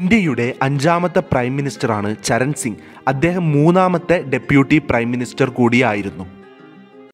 ഇന്ത്യയുടെ അഞ്ചാമത്തെ പ്രൈം മിനിസ്റ്ററാണ് ചരൺ സിംഗ്. അദ്ദേഹം മൂന്നാമത്തെ ഡെപ്യൂട്ടി പ്രൈം മിനിസ്റ്റർ കൂടിയായിരുന്നു.